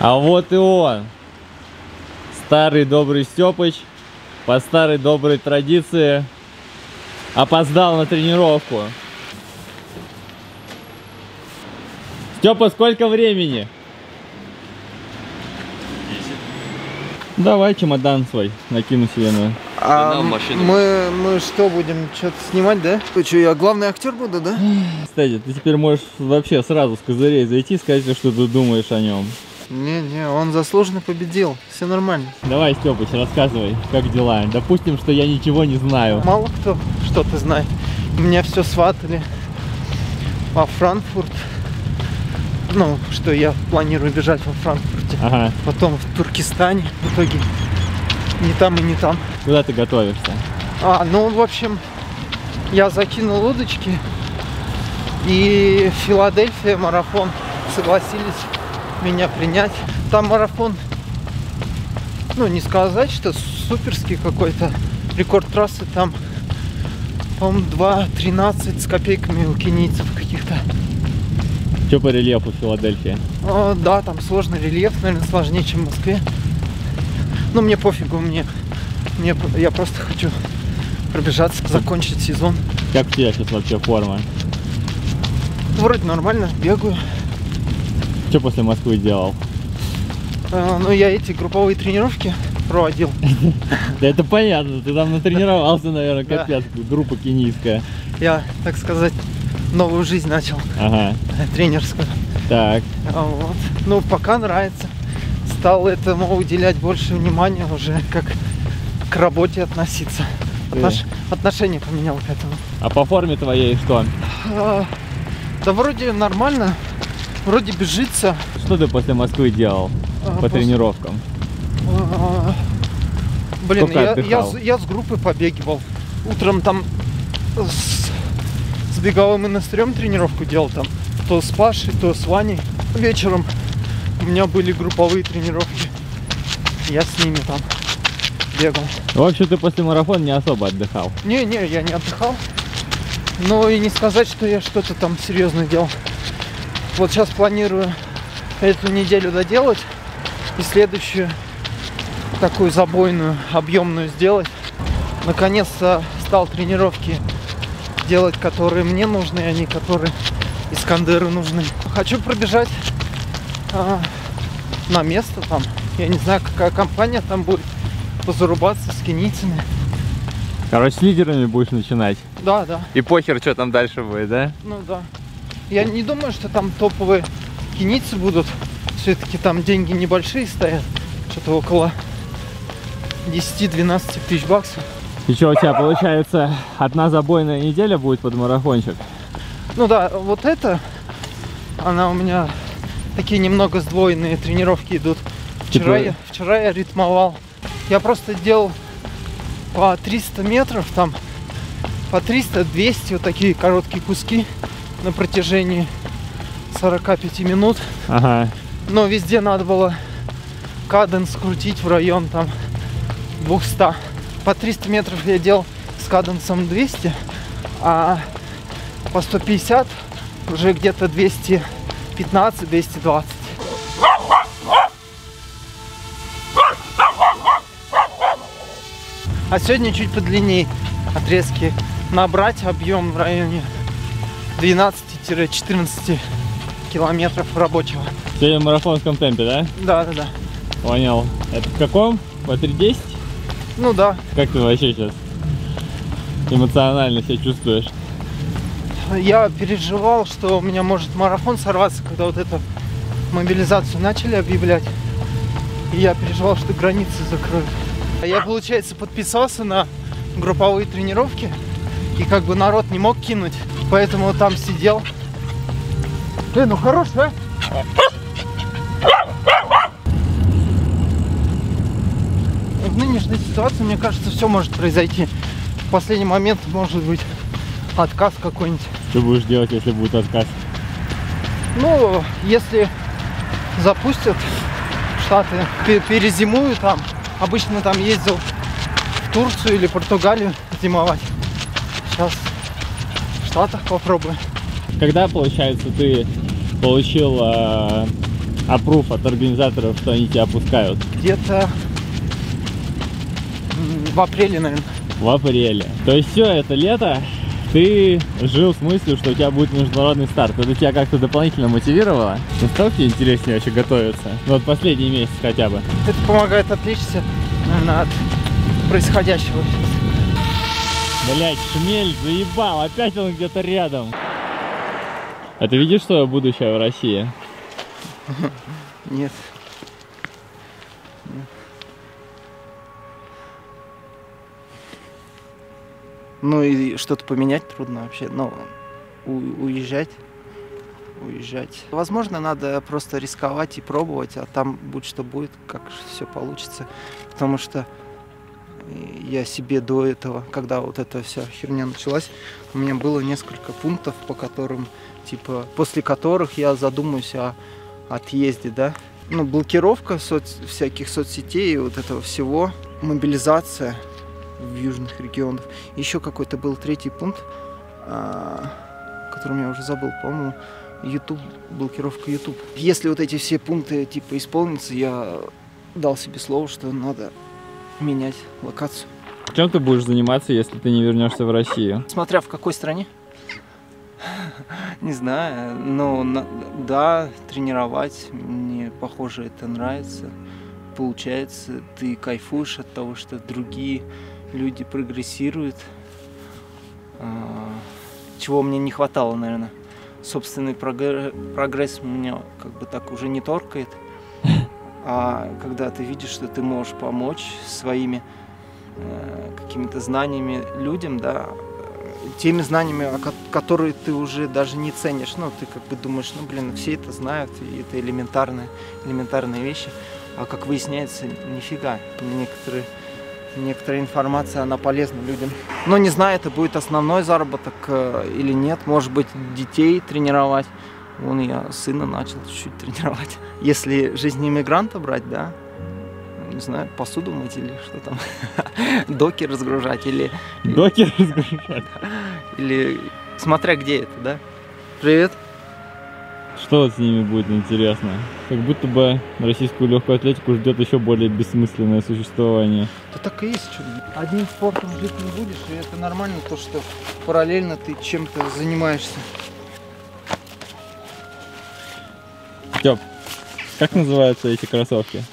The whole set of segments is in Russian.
А вот и он. Старый добрый Степыч. По старой доброй традиции опоздал на тренировку. Степа, сколько времени? Давай чемодан свой накину себе на. А мы, мы что, будем что-то снимать, да? Ты что, я главный актер буду, да? Кстати, ты теперь можешь вообще сразу с козырей зайти и сказать, что ты думаешь о нем. Не-не, он заслуженно победил, все нормально. Давай, Степыч, рассказывай, как дела. Допустим, что я ничего не знаю. Мало кто что-то знает. Меня все сватали во Франкфурт. Ну, что я планирую бежать во Франкфурте. Ага, Потом в Туркестане. В итоге не там и не там. куда ты готовишься? А, ну, в общем, я закинул удочки. И Филадельфия марафон согласились меня принять. Там марафон, ну, не сказать, что суперский какой-то. Рекорд трассы там, по-моему, 2.13 с копейками у кенийцев каких-то. Что по рельефу Филадельфии? О, да, там сложный рельеф, наверное, сложнее, чем в Москве. Ну, мне пофигу, мне, мне я просто хочу пробежаться, закончить сезон. Как у тебя сейчас вообще форма? Вроде нормально, бегаю. Что после Москвы делал? А, ну, я эти групповые тренировки проводил. Да это понятно, ты там натренировался, наверное, капец, группа кенийская. Я, так сказать, новую жизнь начал, Ага, э, тренерскую. так. Вот. Ну, пока нравится. Стал этому уделять больше внимания уже, как к работе относиться. Отнош- Отношение поменял к этому. А по форме твоей что? А, да вроде нормально. Вроде бежится. Что ты после Москвы делал А, по после- тренировкам? А, Блин, Сколько я, я, отдыхал? я с группой побегивал. Утром там с, с беговым монастырем тренировку делал там. То с Пашей, то с Ваней. Вечером у меня были групповые тренировки. Я с ними там бегал. В общем, ты после марафона не особо отдыхал. Не-не, я не отдыхал. Но и не сказать, что я что-то там серьезное делал. Вот сейчас планирую эту неделю доделать и следующую такую забойную, объемную сделать. Наконец-то стал тренировки делать, которые мне нужны, а не которые Искандеру нужны. Хочу пробежать а, на место там. Я не знаю, какая компания там будет. Позарубаться с кенийцами. Короче, с лидерами будешь начинать. Да, да. И похер, что там дальше будет, да? Ну да. Я не думаю, что там топовые кеницы будут. Все-таки там деньги небольшие стоят. Что-то около 10-12 тысяч баксов. И что у тебя получается, одна забойная неделя будет под марафончик? Ну да, вот это, она у меня такие немного сдвоенные тренировки идут. Вчера, Типа- я, вчера я ритмовал. Я просто делал по 300 метров, там по 300-200 вот такие короткие куски на протяжении 45 минут. Ага. Но везде надо было каденс крутить в район там 200. По 300 метров я делал с каденсом 200, а по 150 уже где-то 215-220. А сегодня чуть подлиннее отрезки. Набрать объем в районе 12-14 километров рабочего. Сегодня в марафонском темпе, да? Да, да, да. Понял. Это в каком? По 3.10? Ну да. Как ты вообще сейчас эмоционально себя чувствуешь? Я переживал, что у меня может марафон сорваться, когда вот эту мобилизацию начали объявлять. И я переживал, что границы закроют. А я, получается, подписался на групповые тренировки. И как бы народ не мог кинуть. Поэтому там сидел. Э, ну хорош, а? В нынешней ситуации, мне кажется, все может произойти. В последний момент может быть отказ какой-нибудь. Что будешь делать, если будет отказ? Ну, если запустят Штаты, пе- перезимую там, обычно там ездил в Турцию или Португалию зимовать. Штатах попробую. Когда, получается, ты получил э, опруф от организаторов, что они тебя пускают? Где-то в апреле, наверное. В апреле. То есть все это лето ты жил с мыслью, что у тебя будет международный старт. Это тебя как-то дополнительно мотивировало? Тебе интереснее вообще готовиться? Ну, вот последний месяц хотя бы. Это помогает отвлечься, наверное, от происходящего. Блять, шмель заебал, опять он где-то рядом. А ты видишь свое будущее в России? Нет. Ну и что-то поменять трудно вообще. У- уезжать. Уезжать. Возможно, надо просто рисковать и пробовать, а там будь что будет, как все получится. Потому что я себе до этого, когда вот эта вся херня началась, у меня было несколько пунктов, по которым, типа, после которых я задумаюсь о отъезде, да. Ну, блокировка соц- всяких соцсетей и вот этого всего, мобилизация в южных регионах. Еще какой-то был третий пункт, а, о котором я уже забыл, по-моему, YouTube, блокировка YouTube. Если вот эти все пункты типа исполнятся, я дал себе слово, что надо менять локацию. Чем ты будешь заниматься, если ты не вернешься в Россию? Смотря в какой стране. Не знаю, но да, тренировать, мне похоже это нравится. Получается, ты кайфуешь от того, что другие люди прогрессируют. А, Чего мне не хватало, наверное. Собственный прогре- прогресс меня как бы так уже не торкает. А когда ты видишь, что ты можешь помочь своими какими-то знаниями людям, да, э, теми знаниями, которые ты уже даже не ценишь. Ну, ты как бы думаешь, ну, блин, все это знают, и это элементарные, элементарные вещи. А как выясняется, нифига. Некоторые, некоторая информация, она полезна людям. Но не знаю, это будет основной заработок э, или нет. Может быть, детей тренировать. Вон я сына начал чуть-чуть тренировать. Если жизнь иммигранта брать, да, не знаю, посуду мыть или что там, доки разгружать или, Докер разгружать. или смотря где это, да? Привет. Что вот с ними будет интересно? Как будто бы российскую легкую атлетику ждет еще более бессмысленное существование. Да так и есть что Одним спортом жить не будешь, и это нормально, то, что параллельно ты чем-то занимаешься. Степ, как называются эти кроссовки?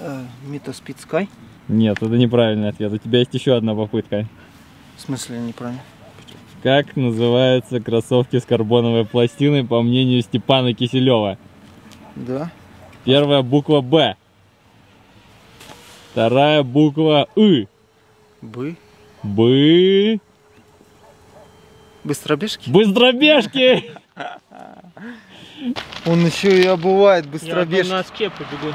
Э, Митоспид Sky? Нет, это неправильный ответ. У тебя есть еще одна попытка. В смысле неправильно? Как называются кроссовки с карбоновой пластиной, по мнению Степана Киселева? Да. Первая буква Б. Вторая буква И. Бы. Бы. Быстробежки? Быстробежки! Он еще и обувает Я быстробежки. на носке побегу.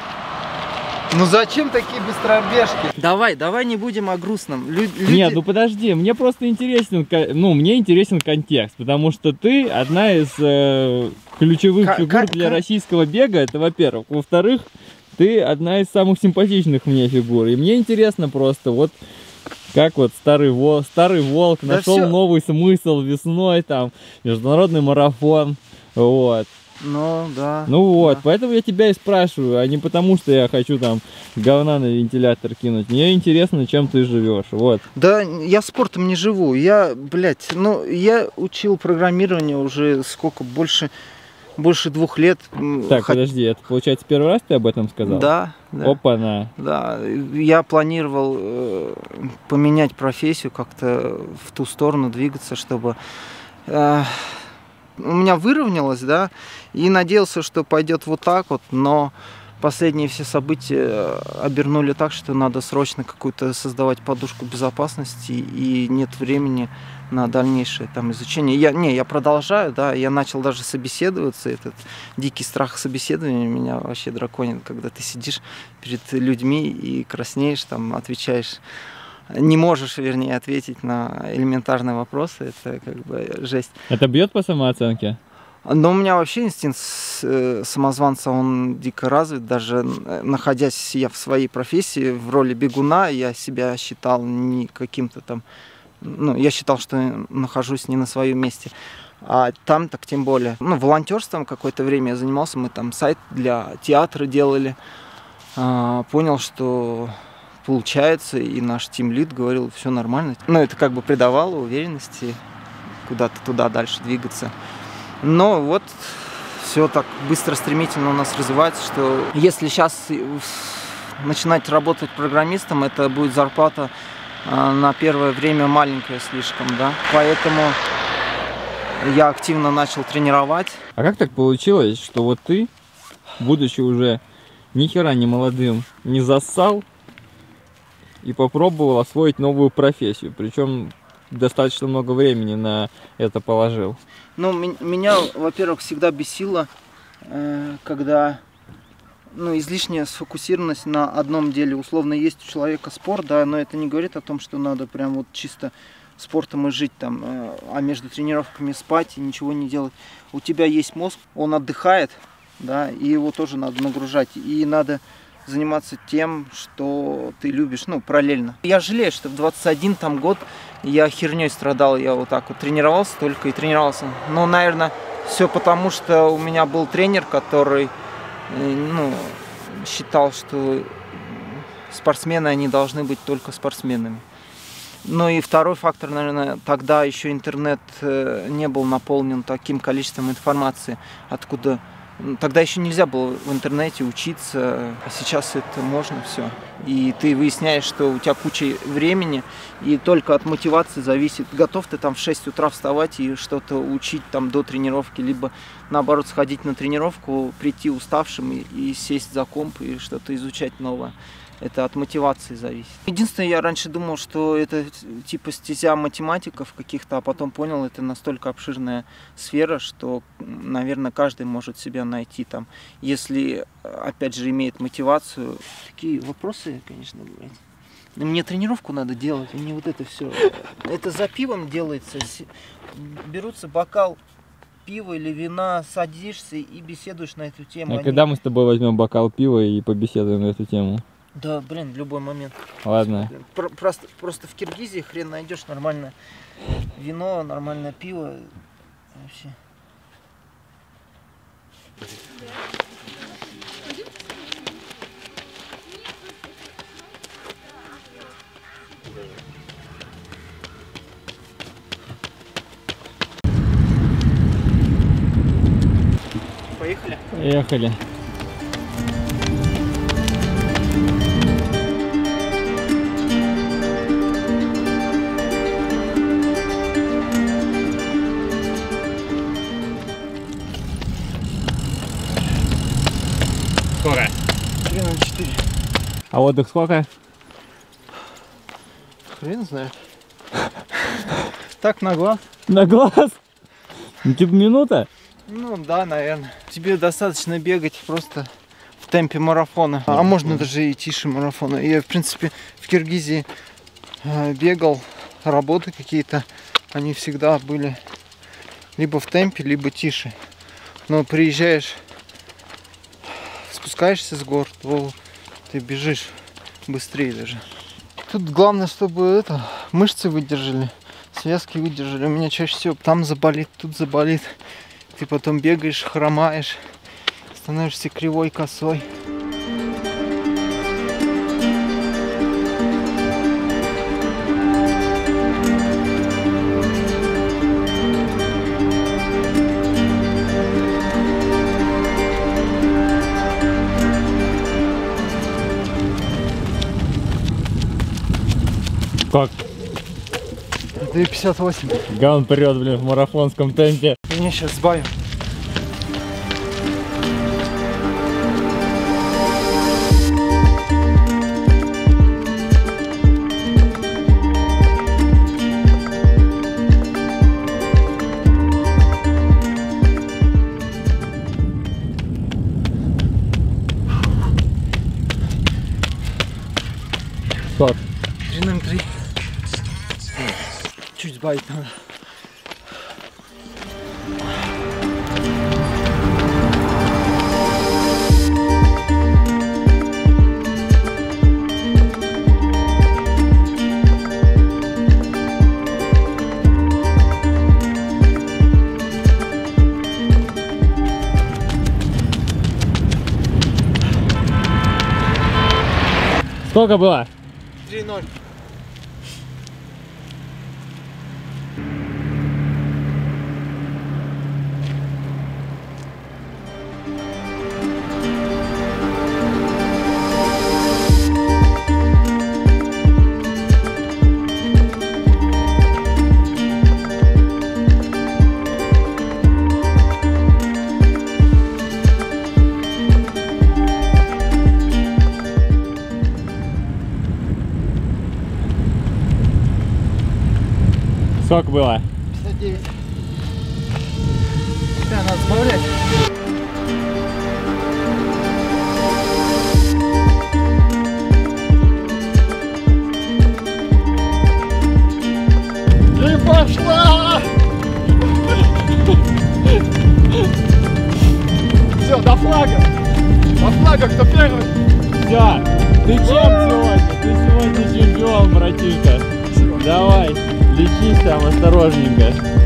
Ну зачем такие быстробежки? Давай, давай не будем о грустном. Лю- люди- Нет, ну подожди, мне просто интересен, ну мне интересен контекст, потому что ты одна из э, ключевых Ка- фигур для российского бега, это во-первых. Во-вторых, ты одна из самых симпатичных мне фигур, и мне интересно просто вот как вот старый волк, старый волк Да нашел всё. новый смысл весной, там международный марафон, вот. Ну, да. Ну вот, да. поэтому я тебя и спрашиваю, а не потому, что я хочу там говна на вентилятор кинуть. Мне интересно, чем ты живешь. Вот. Да, я спортом не живу. Я, блядь, ну, я учил программирование уже сколько, больше, больше двух лет. Так, хот- подожди, это получается первый раз ты об этом сказал? Да, да. Опа-на. Да, я планировал э, поменять профессию, как-то в ту сторону двигаться, чтобы э, у меня выровнялось, да, и надеялся, что пойдет вот так вот, но последние все события обернули так, что надо срочно какую-то создавать подушку безопасности, и нет времени на дальнейшее там изучение. Я, не, я продолжаю, да, я начал даже собеседоваться, этот дикий страх собеседования меня вообще драконит, когда ты сидишь перед людьми и краснеешь, там, отвечаешь, не можешь, вернее, ответить на элементарные вопросы, это как бы жесть. Это бьет по самооценке? Но у меня вообще инстинкт э, самозванца, он дико развит. Даже э, находясь я в своей профессии, в роли бегуна, я себя считал не каким-то там... Ну, я считал, что нахожусь не на своем месте. А там так тем более. Ну, волонтерством какое-то время я занимался, мы там сайт для театра делали. А, понял, что получается, и наш тимлид говорил, все нормально. Ну, это как бы придавало уверенности куда-то туда дальше двигаться. Но вот все так быстро, стремительно у нас развивается, что если сейчас начинать работать программистом, это будет зарплата а, на первое время маленькая слишком, да. Поэтому я активно начал тренировать. А как так получилось, что вот ты, будучи уже ни хера не молодым, не зассал и попробовал освоить новую профессию, причем достаточно много времени на это положил? Ну, меня, во-первых, всегда бесило, э, когда ну, излишняя сфокусированность на одном деле. Условно, есть у человека спорт, да, но это не говорит о том, что надо прям вот чисто спортом и жить там, э, а между тренировками спать и ничего не делать. У тебя есть мозг, он отдыхает, да, и его тоже надо нагружать. И надо заниматься тем, что ты любишь, ну, параллельно. Я жалею, что в 21 там год я херней страдал, я вот так вот тренировался только и тренировался. Но, наверное, все потому, что у меня был тренер, который, э, ну, считал, что спортсмены, они должны быть только спортсменами. Ну и второй фактор, наверное, тогда еще интернет э, не был наполнен таким количеством информации, откуда Тогда еще нельзя было в интернете учиться, а сейчас это можно все. И ты выясняешь, что у тебя куча времени, и только от мотивации зависит, готов ты там в 6 утра вставать и что-то учить там до тренировки, либо наоборот сходить на тренировку, прийти уставшим и, и сесть за комп и что-то изучать новое это от мотивации зависит. Единственное, я раньше думал, что это типа стезя математиков каких-то, а потом понял, это настолько обширная сфера, что, наверное, каждый может себя найти там, если, опять же, имеет мотивацию. Такие вопросы, конечно, бывают. Мне тренировку надо делать, мне вот это все. Это за пивом делается. Берутся бокал пива или вина, садишься и беседуешь на эту тему. А когда мы с тобой возьмем бокал пива и побеседуем на эту тему? Да, блин, в любой момент. Ладно. Про просто, просто в Киргизии хрен найдешь нормальное вино, нормальное пиво. Вообще. Поехали? Поехали. А отдых сколько? Хрен знает. Так на глаз. На глаз? Ну, типа минута? Ну да, наверное. Тебе достаточно бегать просто в темпе марафона. А можно даже и тише марафона. Я, в принципе, в Киргизии э, бегал, работы какие-то, они всегда были либо в темпе, либо тише. Но приезжаешь, спускаешься с гор, то ты бежишь быстрее даже. Тут главное, чтобы это мышцы выдержали, связки выдержали. У меня чаще всего там заболит, тут заболит. Ты потом бегаешь, хромаешь, становишься кривой, косой. 2,58. Ган прет, блин, в марафонском темпе. Мне сейчас сбавим. Как? 3 на 3 чуть сбавить надо. Сколько было? 3-0. Было? 59. Да, надо сбавлять. И пошла! Все, до флага. До флага, кто первый? Все, ты чем сегодня? Ты сегодня чемпион, братишка. Давай, лечись там осторожненько.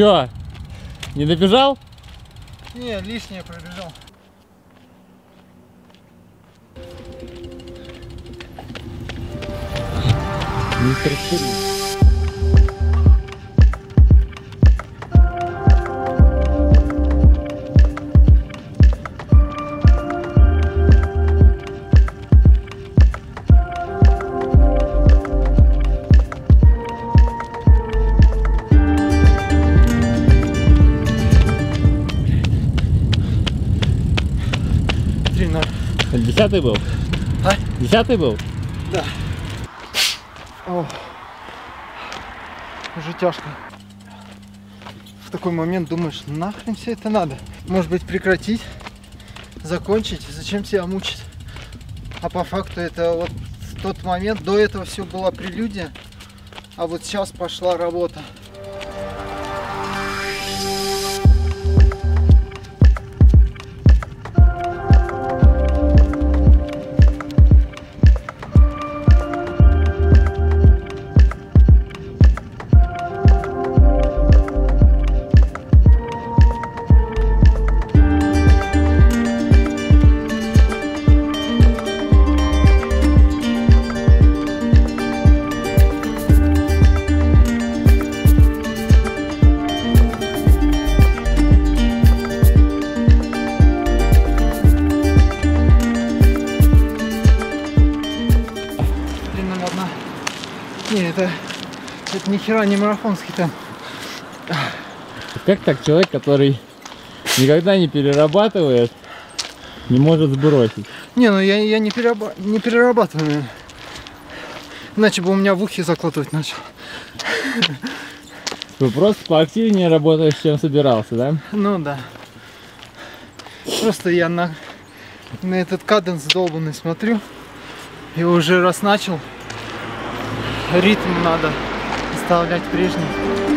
Все, не добежал? Не, лишнее пробежал. Мистер Спирит. Десятый был? А? Десятый был? Да. О, уже тяжко. В такой момент думаешь, нахрен все это надо? Может быть прекратить, закончить, зачем себя мучить? А по факту это вот в тот момент, до этого все была прелюдия, а вот сейчас пошла работа. Это, это ни хера не марафонский темп. Как так человек, который никогда не перерабатывает, не может сбросить? Не, ну я, я не, перераба- не перерабатываю. Иначе бы у меня в ухе закладывать начал. Ты просто поактивнее работаешь, чем собирался, да? Ну да. Просто я на, на этот каденс долбанный смотрю. И уже раз начал, ритм надо оставлять прежний.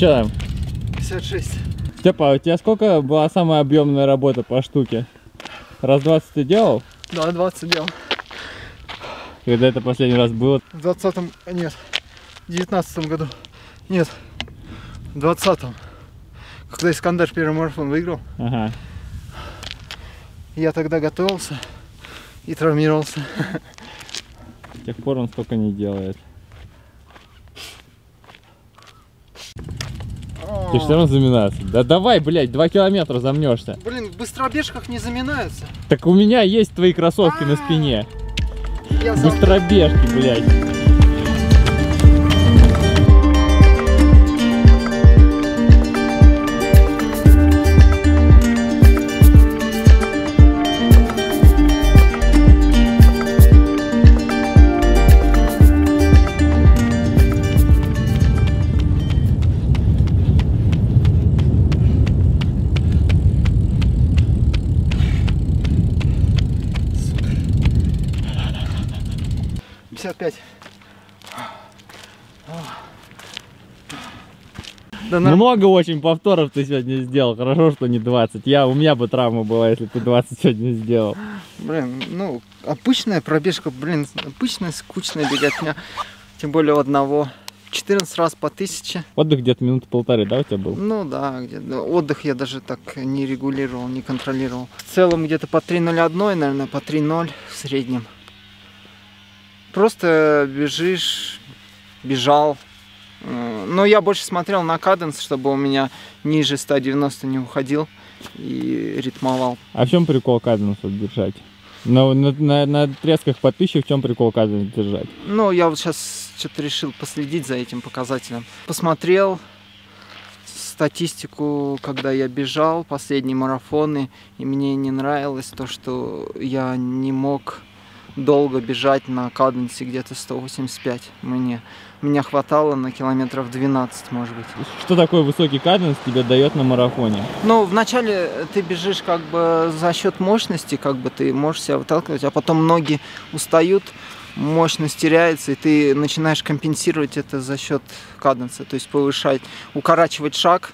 Что там? 56. Степа, а у тебя сколько была самая объемная работа по штуке? Раз 20 ты делал? Да, 20 делал. Когда это последний раз было? В 20-м, нет, в 19 году. Нет, в 20-м. Когда Искандер первый марафон выиграл, Ага. я тогда готовился и травмировался. С тех пор он столько не делает. Ты все равно заминаться. Да давай, блядь, два километра замнешься. Блин, в быстробежках не заминаются. Так у меня есть твои кроссовки на спине. Я забыл. Быстробежки, блядь. — 55. Да на- Много очень повторов ты сегодня сделал. Хорошо, что не 20. Я, у меня бы травма была, если ты 20 сегодня сделал. Блин, ну, обычная пробежка, блин, обычная скучная беготня. Тем более у одного. 14 раз по тысяче. Отдых где-то минуты полторы, да, у тебя был? Ну да, отдых я даже так не регулировал, не контролировал. В целом где-то по 3.01, наверное, по 3.0 в среднем. Просто бежишь, бежал. Но я больше смотрел на каденс, чтобы у меня ниже 190 не уходил и ритмовал. А в чем прикол каденса держать? На, на, на, на отрезках по тысяче в чем прикол каденс держать? Ну, я вот сейчас что-то решил последить за этим показателем. Посмотрел статистику, когда я бежал, последние марафоны, и мне не нравилось то, что я не мог долго бежать на каденсе где-то 185 мне. Меня хватало на километров 12, может быть. Что такое высокий каденс тебе дает на марафоне? Ну, вначале ты бежишь как бы за счет мощности, как бы ты можешь себя выталкивать, а потом ноги устают, мощность теряется, и ты начинаешь компенсировать это за счет каденса, то есть повышать, укорачивать шаг,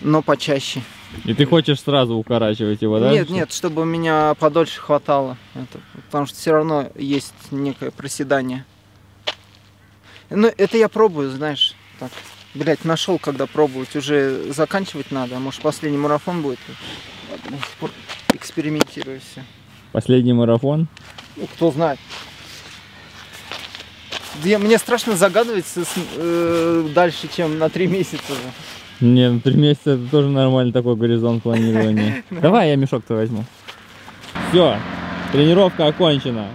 но почаще. И ты хочешь сразу укорачивать его, да? Нет, нет, чтобы меня подольше хватало, это, потому что все равно есть некое проседание. Ну, это я пробую, знаешь, так. Блять, нашел, когда пробовать, уже заканчивать надо, а может последний марафон будет. До сих пор Экспериментирую все. Последний марафон? Ну, кто знает. Да я- мне страшно загадывать с- с- э, дальше, чем на три месяца. же. Не, ну три месяца это тоже нормальный такой горизонт планирования. Давай я мешок-то возьму. Все, тренировка окончена.